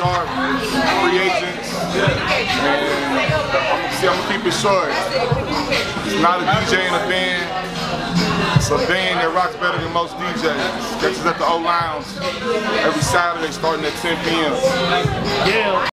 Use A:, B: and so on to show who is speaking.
A: Sharp, free agents. And see, I'm gonna keep it short. It's not a DJ in a band. It's a band that rocks better than most DJs. Catches at the O Lounge every Saturday starting at 10 p.m.
B: Yeah.